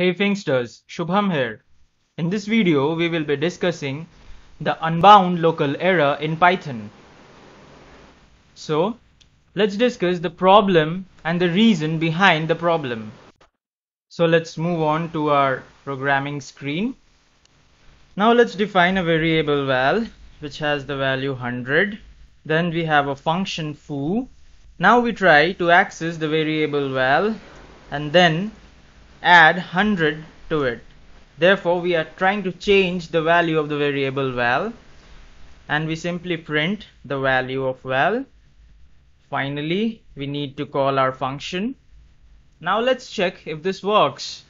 Hey Finxters, Shubham here. In this video, we will be discussing the unbound local error in Python. So, let's discuss the problem and the reason behind the problem. So let's move on to our programming screen. Now let's define a variable val which has the value 100. Then we have a function foo. Now we try to access the variable val and then add 100 to it. Therefore, we are trying to change the value of the variable val and we simply print the value of val. Finally, we need to call our function. Now let's check if this works.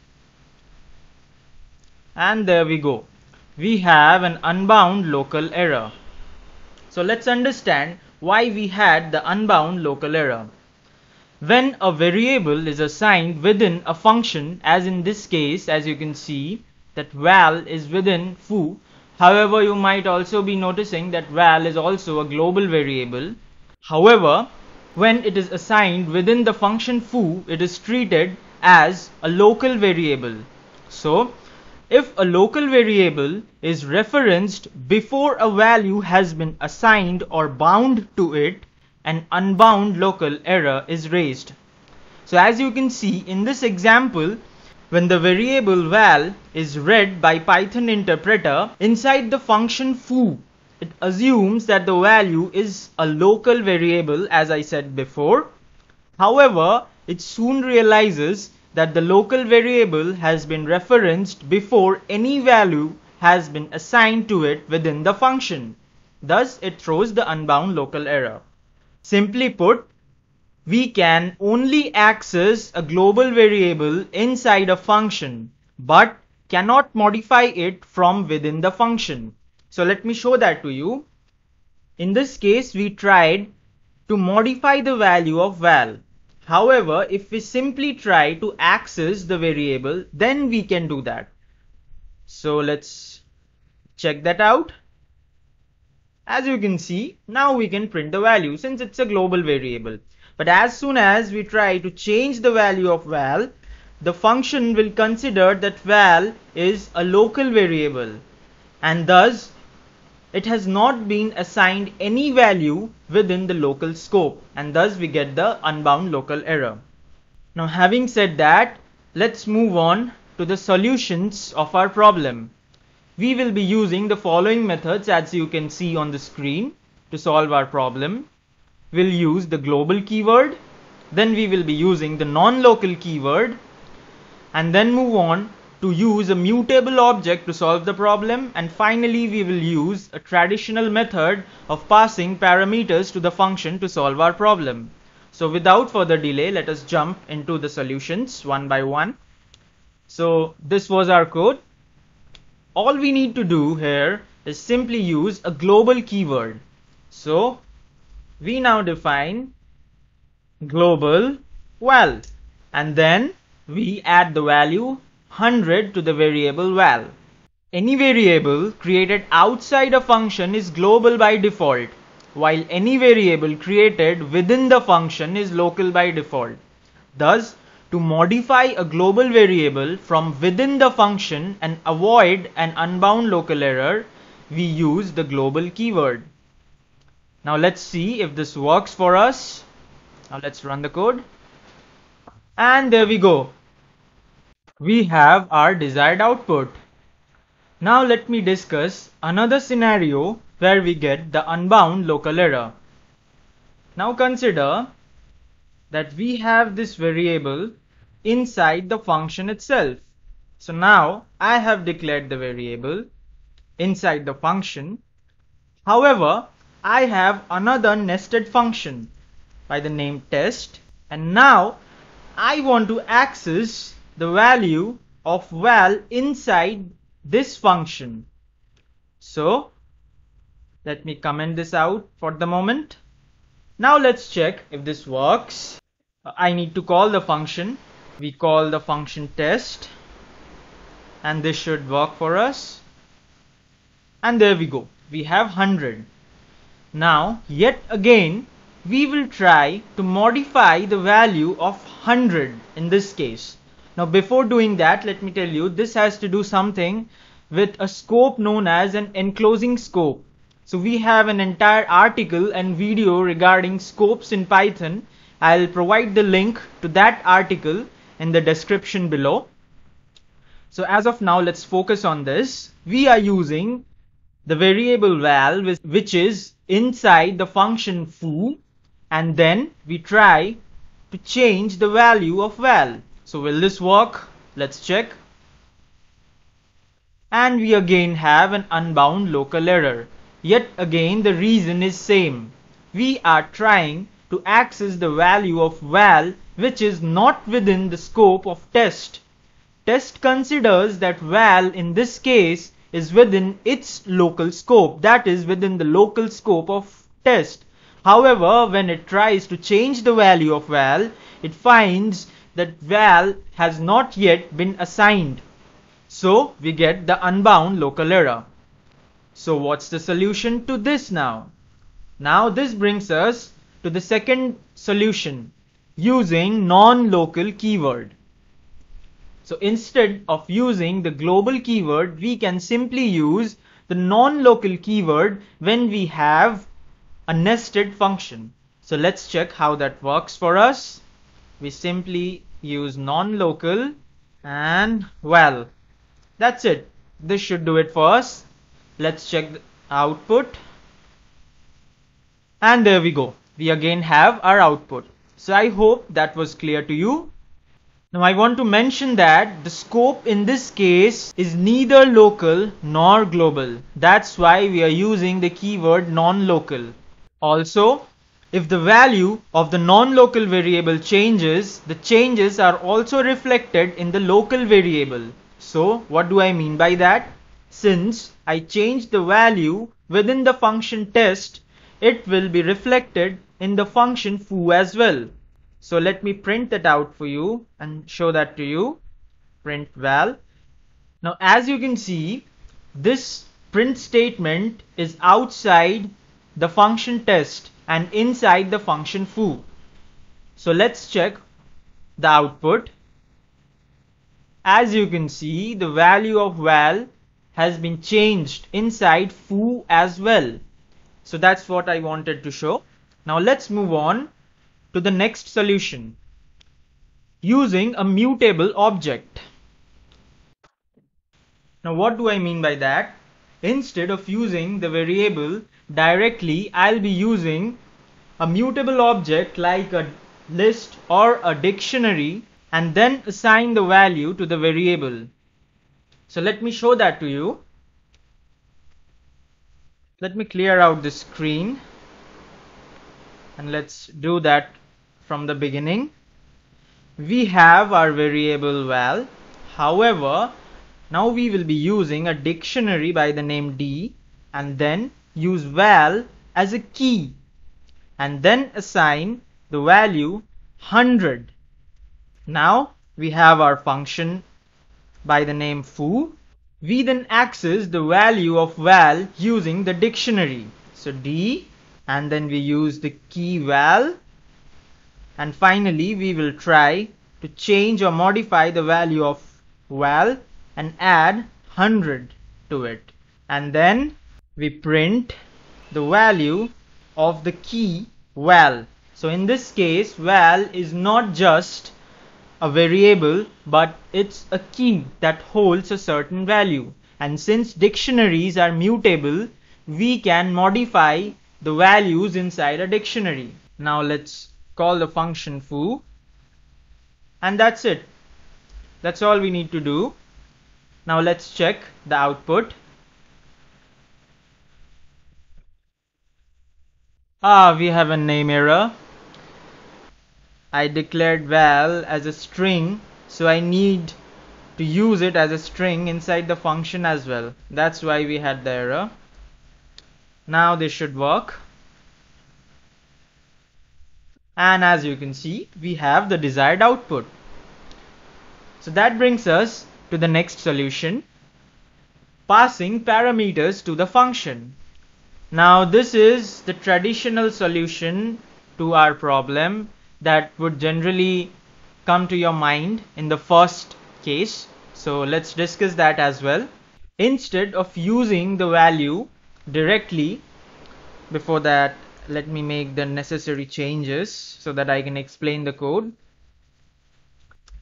And there we go. We have an unbound local error. So let's understand why we had the unbound local error. When a variable is assigned within a function, as in this case, as you can see, that val is within foo. However, you might also be noticing that val is also a global variable. However, when it is assigned within the function foo, it is treated as a local variable. So, if a local variable is referenced before a value has been assigned or bound to it, an unbound local error is raised. So as you can see in this example, when the variable val is read by Python interpreter inside the function foo, it assumes that the value is a local variable as I said before. However, it soon realizes that the local variable has been referenced before any value has been assigned to it within the function. Thus, it throws the unbound local error. Simply put, we can only access a global variable inside a function, but cannot modify it from within the function. So let me show that to you. In this case, we tried to modify the value of val. However, if we simply try to access the variable, then we can do that. So let's check that out. As you can see, now we can print the value since it's a global variable. But as soon as we try to change the value of val, the function will consider that val is a local variable and thus it has not been assigned any value within the local scope and thus we get the unbound local error. Now having said that, let's move on to the solutions of our problem we will be using the following methods as you can see on the screen to solve our problem. We'll use the global keyword, then we will be using the non-local keyword, and then move on to use a mutable object to solve the problem, and finally we will use a traditional method of passing parameters to the function to solve our problem. So without further delay, let us jump into the solutions one by one. So this was our code all we need to do here is simply use a global keyword. So we now define global val and then we add the value 100 to the variable val. Any variable created outside a function is global by default while any variable created within the function is local by default. Thus, to modify a global variable from within the function and avoid an unbound local error, we use the global keyword. Now let's see if this works for us. Now let's run the code. And there we go. We have our desired output. Now let me discuss another scenario where we get the unbound local error. Now consider that we have this variable inside the function itself. So now I have declared the variable inside the function. However, I have another nested function by the name test and now I want to access the value of val inside this function. So let me comment this out for the moment. Now let's check if this works. I need to call the function we call the function test. And this should work for us. And there we go. We have 100 now yet again we will try to modify the value of 100 in this case. Now before doing that, let me tell you, this has to do something with a scope known as an enclosing scope. So we have an entire article and video regarding scopes in Python. I'll provide the link to that article in the description below. So as of now, let's focus on this. We are using the variable val which is inside the function foo and then we try to change the value of val. So will this work? Let's check. And we again have an unbound local error. Yet again the reason is same. We are trying to access the value of val which is not within the scope of test. Test considers that val in this case is within its local scope that is within the local scope of test. However, when it tries to change the value of val, it finds that val has not yet been assigned. So we get the unbound local error. So what's the solution to this now? Now this brings us to the second solution using non-local keyword. So instead of using the global keyword, we can simply use the non-local keyword when we have a nested function. So let's check how that works for us. We simply use non-local and well that's it. This should do it for us. Let's check the output. And there we go we again have our output so I hope that was clear to you now I want to mention that the scope in this case is neither local nor global that's why we are using the keyword non-local also if the value of the non-local variable changes, the changes are also reflected in the local variable. So what do I mean by that? Since I change the value within the function test, it will be reflected in the function foo as well. So let me print that out for you and show that to you. Print val. Now as you can see, this print statement is outside the function test and inside the function foo. So let's check the output. As you can see, the value of val has been changed inside foo as well. So that's what I wanted to show. Now let's move on to the next solution using a mutable object. Now what do I mean by that? Instead of using the variable directly I'll be using a mutable object like a list or a dictionary and then assign the value to the variable. So let me show that to you. Let me clear out the screen and let's do that from the beginning. We have our variable val. However, now we will be using a dictionary by the name D and then use val as a key and then assign the value 100. Now we have our function by the name foo. We then access the value of val using the dictionary. So D and then we use the key val and finally we will try to change or modify the value of val and add 100 to it. And then we print the value of the key val. So in this case val is not just a variable but it's a key that holds a certain value. And since dictionaries are mutable we can modify the values inside a dictionary. Now let's call the function foo and that's it. That's all we need to do. Now let's check the output. Ah, we have a name error. I declared val as a string, so I need to use it as a string inside the function as well. That's why we had the error. Now this should work. And as you can see, we have the desired output. So that brings us to the next solution, passing parameters to the function. Now this is the traditional solution to our problem that would generally come to your mind in the first case. So let's discuss that as well. Instead of using the value directly, before that let me make the necessary changes so that I can explain the code.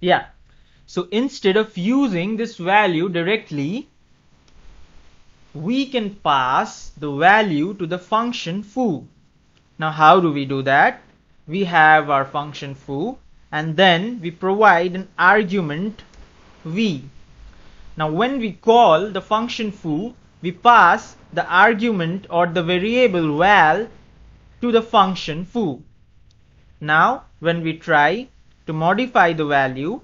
Yeah, so instead of using this value directly, we can pass the value to the function foo. Now how do we do that? We have our function foo and then we provide an argument v. Now when we call the function foo, we pass the argument or the variable val to the function foo. Now when we try to modify the value,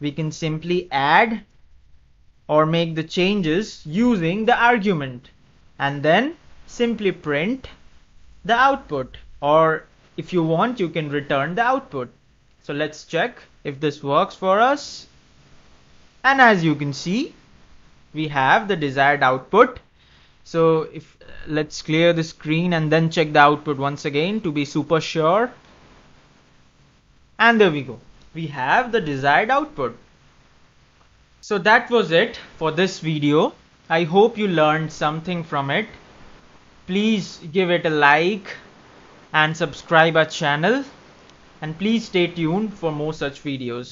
we can simply add or make the changes using the argument and then simply print the output or if you want you can return the output. So let's check if this works for us and as you can see we have the desired output. So if let's clear the screen and then check the output once again to be super sure. And there we go. We have the desired output. So that was it for this video. I hope you learned something from it. Please give it a like and subscribe our channel. And please stay tuned for more such videos